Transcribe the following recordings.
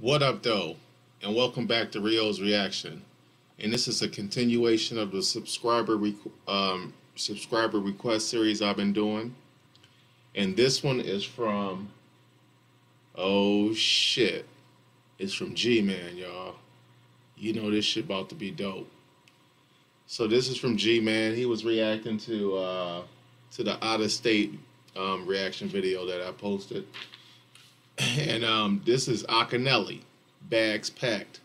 What up, though? And welcome back to Rio's Reaction. And this is a continuation of the subscriber um, subscriber request series I've been doing. And this one is from oh shit, it's from G Man, y'all. You know this shit about to be dope. So this is from G Man. He was reacting to uh, to the out of state um, reaction video that I posted. And um, this is Akinyele, Bags Packed.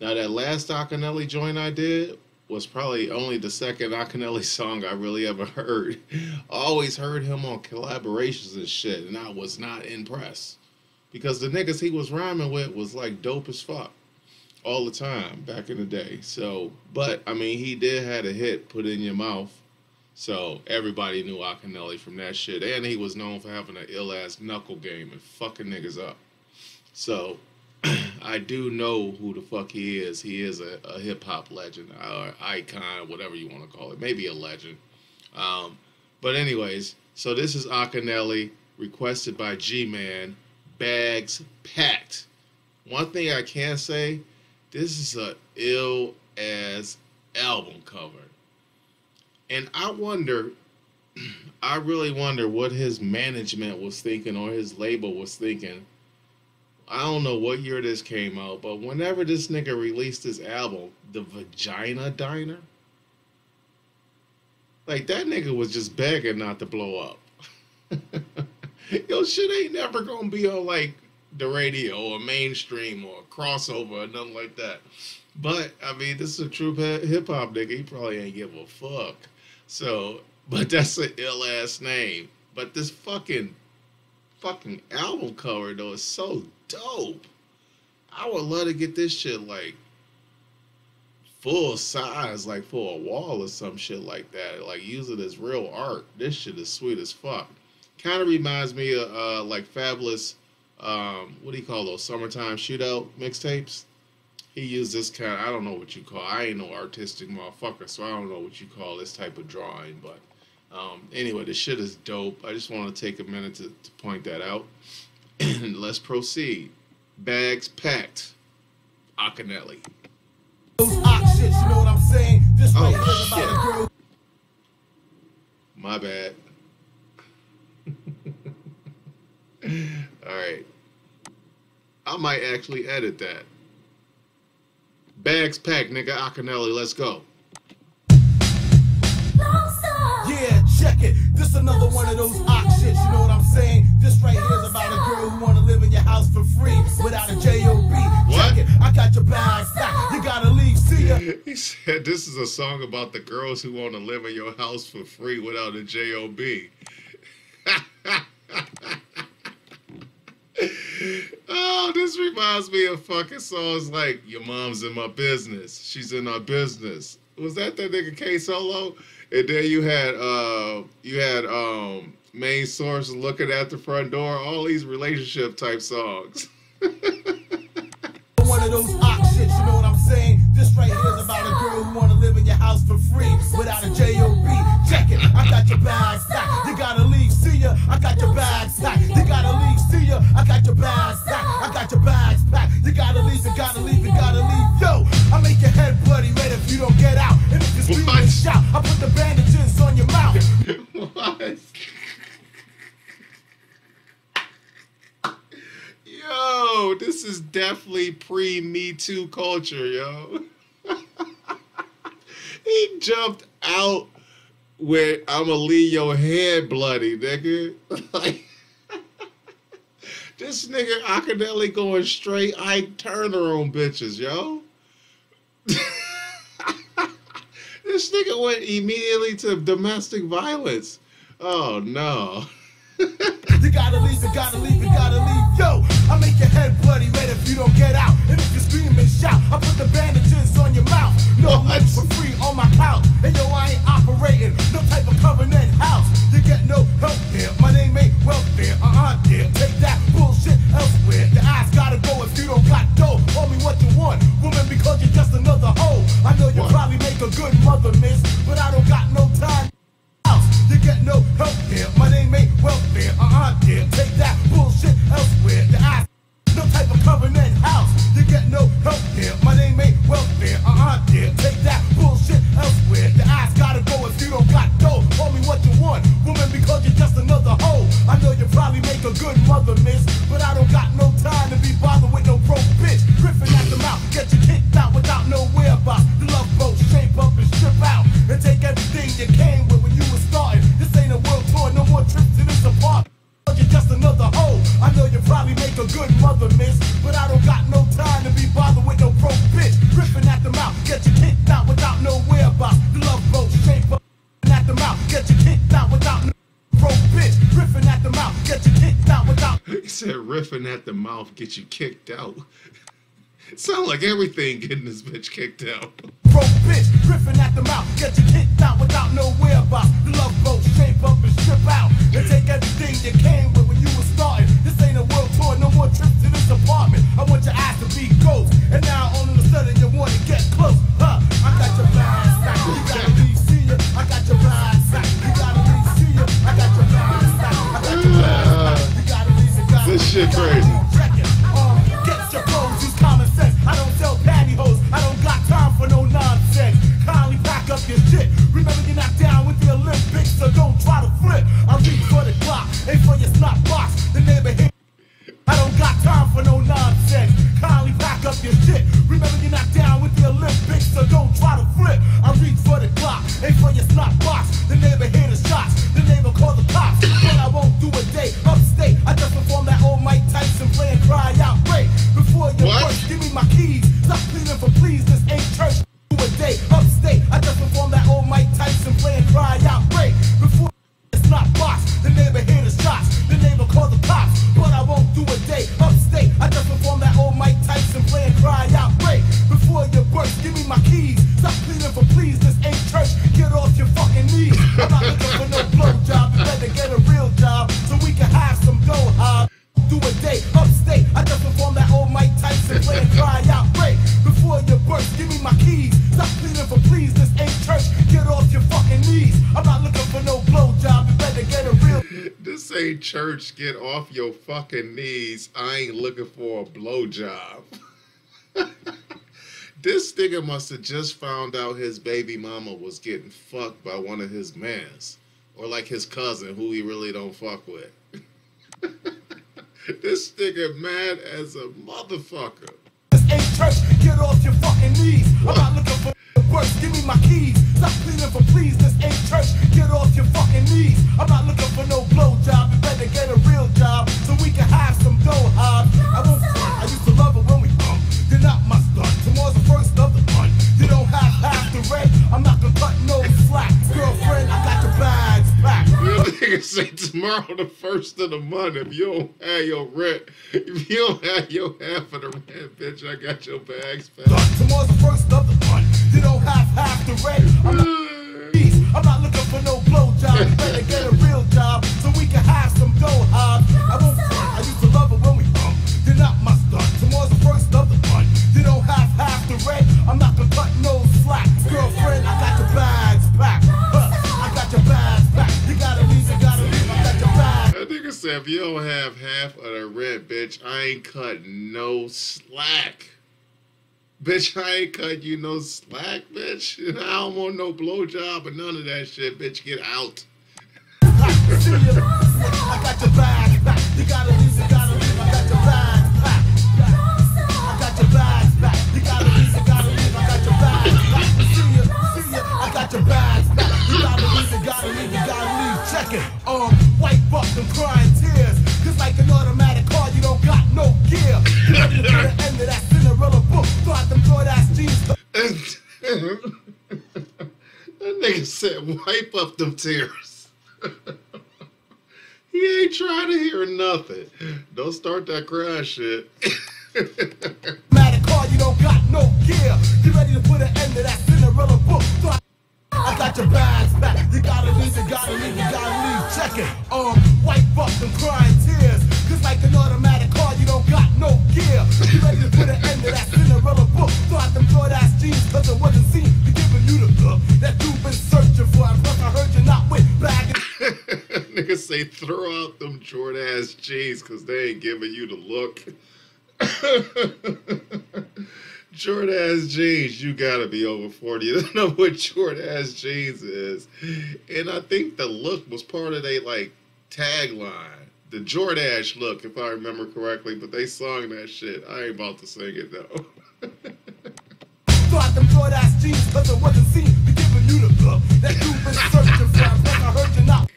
Now that last Akinyele joint I did was probably only the second Akinyele song I really ever heard. I always heard him on collaborations and shit, and I was not impressed. Because the niggas he was rhyming with was like dope as fuck all the time back in the day. So, but I mean, he did had a hit, "Put in Your Mouth," so everybody knew Akinyele from that shit, and he was known for having an ill ass knuckle game and fucking niggas up. So, I do know who the fuck he is. He is a, a hip hop legend or icon, whatever you want to call it. Maybe a legend. Um, but anyways, so this is Akinyele, requested by G Man. Bags packed. One thing I can say, this is a ill ass album cover. And I wonder, I really wonder what his management was thinking or his label was thinking. I don't know what year this came out, but whenever this nigga released his album, The Vagina Diner, like that nigga was just begging not to blow up. Yo, shit ain't never gonna be on like the radio or mainstream or crossover or nothing like that. But I mean, this is a true hip hop nigga. He probably ain't give a fuck. So, but that's an ill ass name. But this fucking fucking album cover though is so dope. I would love to get this shit like full size, like for a wall or some shit like that. Like use it as real art. This shit is sweet as fuck. Kind of reminds me of uh, like Fabolous. Um, what do you call those summertime shootout mixtapes? He used this kind. Of, I don't know what you call. I ain't no artistic motherfucker, so I don't know what you call this type of drawing. But um, anyway, the shit is dope. I just want to take a minute to, to point that out. and let's proceed. Bags packed. Akinyele. Oh shit. My bad. All right. I might actually edit that. Bags packed, nigga. Akinyele, let's go. Yeah, check it. This another one of those ox shit, you know what I'm saying? This right here is about a girl who wanna live in your house for free without a J-O-B. What? Check it. I got your bags stacked. You gotta leave, see ya. He said this is a song about the girls who want to live in your house for free without a J-O-B. Oh, this reminds me of fucking songs like Your Mom's in My Business. She's in our business. Was that that nigga K Solo? And then you had uh you had um main source looking at the front door, all these relationship type songs. One of those shit, you know what I'm saying? This right here is about a girl who wanna live in your house for free without a J-O-B. Check it. I got your bags stacked. You gotta leave, see ya. I got your bags stacked. You gotta leave, see ya. I got your bags stacked. I got your bags packed. You gotta leave, you gotta leave, you gotta leave. Yo, I make your head bloody red if you don't get out. And if you scream and shout, I put the bandages on your mouth. what? Yo, this is definitely pre Me Too culture, yo. he jumped out with I'ma leave your head bloody, nigga. Like this nigga Akinyele going straight Ike Turner on bitches, yo. this nigga went immediately to domestic violence. Oh no. You gotta leave, you gotta leave, you gotta leave. Yo, I make your head bloody red if you don't get out. And if you scream and shout, I put the bandages on your mouth. No lights for free on my couch. And yo, I ain't operating no type of covenant house. You get no help here. My name ain't welfare. Uh-uh, dear. Take that bullshit elsewhere. Your eyes gotta go if you don't got dough. Call me what you want, woman, because you're just another hoe. I know you probably make a good mother, miss, but I don't got no time house. You get no help here. My name a good mother, miss. But I don't got no time to be bothered with no broke bitch. Ripping at the mouth, get you kicked out without no whereabouts. The love boat shape up at the mouth, get you kicked out without no broke bitch. Ripping at the mouth, get you kicked out without. He said riffing at the mouth get you kicked out. Sound like everything getting this bitch kicked out. Broke bitch, ripping at the mouth, get you kicked out without no whereabouts. The love boat shape up and strip out. And take everything you came with when you were starting. This ain't a no more trips to this apartment. I want your ass to be ghost. And now all church. Get off your fucking knees. I ain't looking for a blowjob. this nigga must have just found out his baby mama was getting fucked by one of his mans. Or like his cousin who he really don't fuck with. this nigga mad as a motherfucker. This ain't church. Get off your fucking knees. I'm not looking for worst. Give me my keys. Stop pleading for please. This ain't church. Get off your fucking knees. I'm not looking for no blow job. You better get a real job so we can have some dough, hob. I won't front. I used to love it when we um. You're not my stunt. Tomorrow's the first of the month. You don't have half the rent. I'm not gonna cut no slack. Girlfriend, I got your bags packed. Nigga say tomorrow the first of the month. If you don't have your rent, if you don't have your half of the rent, bitch, I got your bags Done. packed. Tomorrow's the first of the month. You don't have half the rent. I'm not peace. I'm not looking for no blow job. You better get a real job so we can have some dough, hob. I won't front. I used to love it when we um. You're not my stunt. Tomorrow's the first of the month. You don't have half the rent. I'm not gonna cut no slack. Girlfriend, I got your bags packed. Huh. I got your bags packed. You gotta leave, you gotta leave. I got your bags. That nigga said if you don't have half of the rent, bitch, I ain't cut no slack. Bitch, I ain't cut you no slack, bitch. I don't want no blowjob or none of that shit, bitch. Get out. I got your back. You gotta leave, you gotta leave. I got your back. I got your back. You gotta leave, you gotta leave. I got your back. See ya, see ya. I got your back. You gotta leave, you gotta leave, you gotta leave. Check it. Um, wipe up them crying tears. Cause like an automatic car, you don't got no gear. The end of that Cinderella book. Throw out them short ass jeans. that nigga said, wipe up them tears. he ain't trying to hear nothing. Don't start that crying shit. Automatic car, you don't got no gear. You ready to put an end to that Cinderella book. I got your bags back. You gotta leave, you gotta leave, you gotta leave. Check it. Um, wipe up them crying tears. Cause like an automatic car, you don't got no gear. You ready to put an end to that Cinderella book. Throw out them short ass jeans, cause it wasn't seen to giving you the look that you've been searching for. I heard you're not with bag. Nigga say throw out them short ass jeans because they ain't giving you the look. short ass jeans, you gotta be over 40 I don't know what short ass jeans is. And I think the look was part of their like tagline. The Jordache look, if I remember correctly, but they sung that shit. I ain't about to sing it though. Throw out them short ass jeans, it wasn't seen to giving you the that you've been searching for. I heard not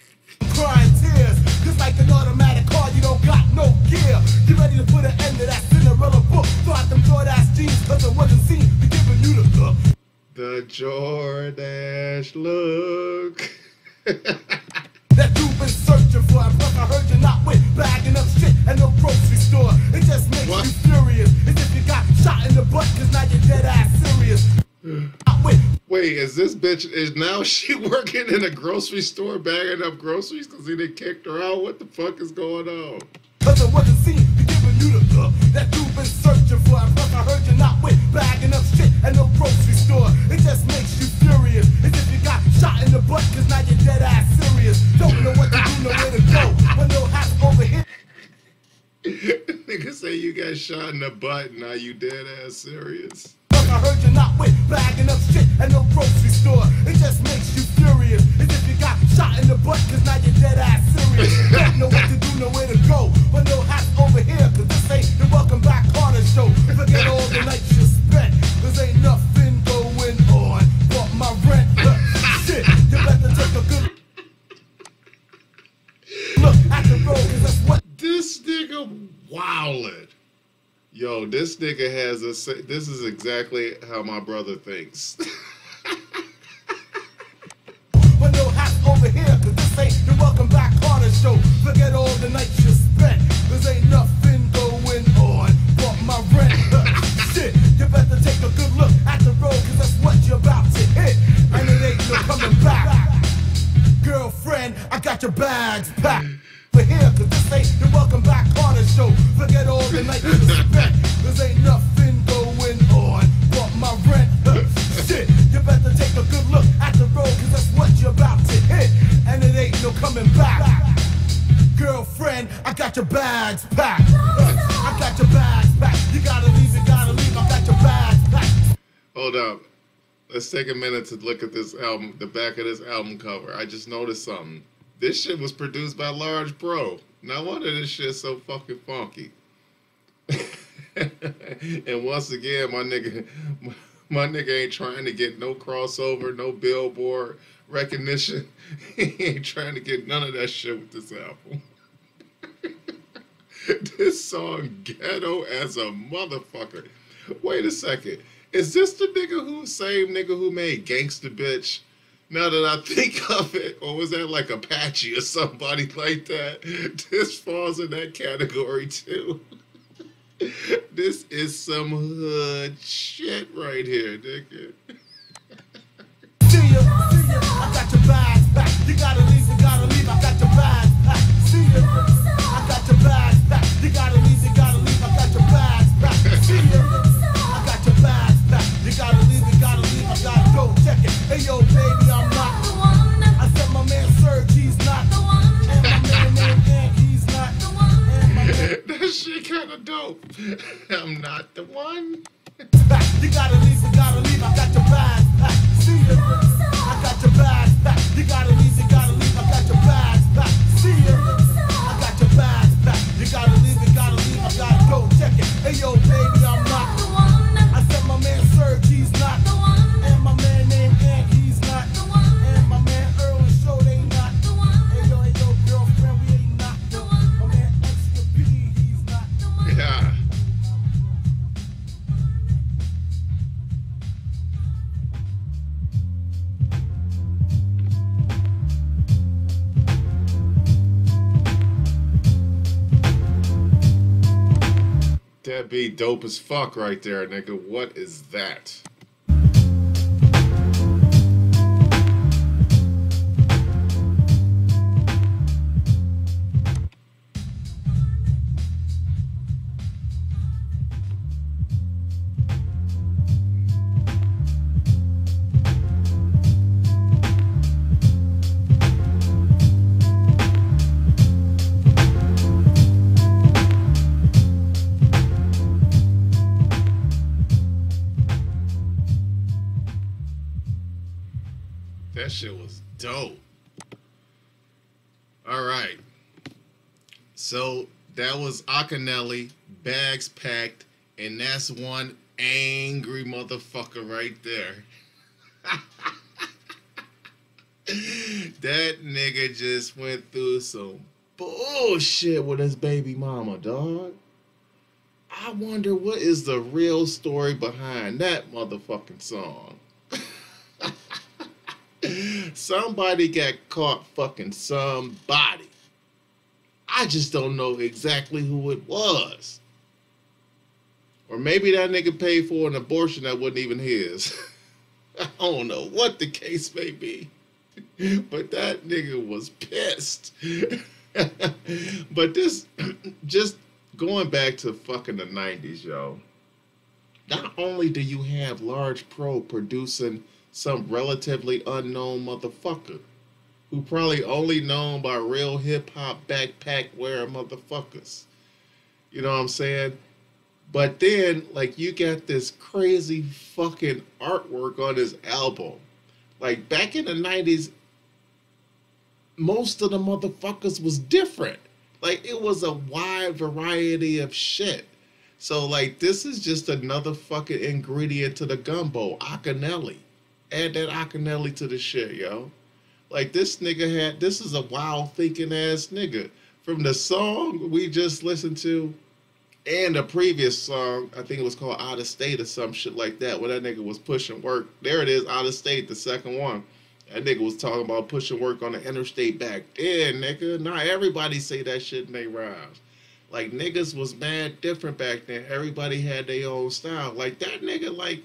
Jordache look. That you've been searching for. Plus, I heard you're not with bagging up shit at no grocery store. It just makes What? you furious. As if you got shot in the butt, cause now you're dead ass serious. Wait, is this bitch is now she working in a grocery store bagging up groceries because he done kicked her out? What the fuck is going on? Cause it wasn't seen, be giving you the look that you've been searching for. And plus, I heard you're not with bagging up shit at no grocery store. It just makes you furious. As if you got shot in the butt, cause now you're dead ass serious. Don't know what to do, nowhere to go. When no hat's over here. Nigga say you got shot in the butt, now you dead ass serious. I heard you're not with bagging up shit at no grocery store. It just makes you furious. As if you got shot in the butt, cause now you're dead ass serious. Don't know what to do, nowhere to go. But no hat's over here, cause this ain't the welcome back Carter show. Forget all the nights you spent, cause ain't nothing going on. But my rent, look, shit, you better take a good look at the road, cause that's what This nigga wildin'. Yo, this nigga has a. This is exactly how my brother thinks. But no over here, cause this ain't the welcome back Carter show. Forget all the nights you cause ain't nothing minute to look at this album, the back of this album cover. I just noticed something. This shit was produced by Large Pro. No wonder this shit's so fucking funky. and once again, my nigga, my nigga ain't trying to get no crossover, no billboard recognition. he ain't trying to get none of that shit with this album. this song ghetto as a motherfucker. Wait a second. Is this the nigga who same nigga who made Gangsta Bitch? Now that I think of it, or was that like Apache or somebody like that? This falls in that category too. this is some hood shit right here, nigga. You gotta leave, you gotta leave. I got. See. I got you gotta Hey yo, baby, I'm not. I said my man Serge, he's not. And my man named Ant, he's not. And my man that shit kind of dope. I'm not the one. You gotta leave, you gotta leave. I got your bags packed. See ya. I got your bags packed. You gotta leave, you gotta leave. I got your bags packed. See ya. I got your bags packed. You gotta leave, you gotta leave. I gotta go check it. Hey yo, baby, be dope as fuck right there, nigga. What is that? Dope. All right. So that was Akinyele, bags packed, and that's one angry motherfucker right there. that nigga just went through some bullshit with his baby mama, dog. I wonder what is the real story behind that motherfucking song. Somebody got caught fucking somebody. I just don't know exactly who it was. Or maybe that nigga paid for an abortion that wasn't even his. I don't know what the case may be. But that nigga was pissed. but this, just going back to fucking the 90s, yo. Not only do you have Large Pro producing some relatively unknown motherfucker who probably only known by real hip hop backpack wearing motherfuckers. You know what I'm saying? But then, like, you got this crazy fucking artwork on his album. Like, back in the 90s, most of the motherfuckers was different. Like, it was a wide variety of shit. So, like, this is just another fucking ingredient to the gumbo, Akinyele. Add that Akinyele to the shit, yo. Like, this nigga had, this is a wild thinking ass nigga. From the song we just listened to, and a previous song, I think it was called Out of State or some shit like that, where that nigga was pushing work. There it is, Out of State, the second one. That nigga was talking about pushing work on the interstate back then, nigga. Not everybody say that shit in their rhymes. Like niggas was mad different back then. Everybody had their own style. Like that nigga, like,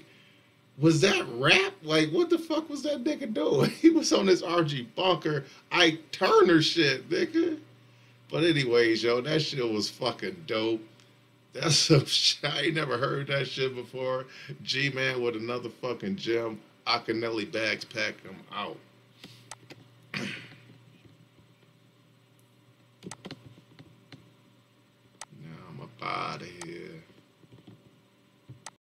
was that rap? Like, what the fuck was that nigga doing? He was on this Archie Bunker, Ike Turner shit, nigga. But anyways, yo, that shit was fucking dope. That's some shit. I ain't never heard that shit before. G Man with another fucking gem. Akinyele bags pack. them out. now I'm a body.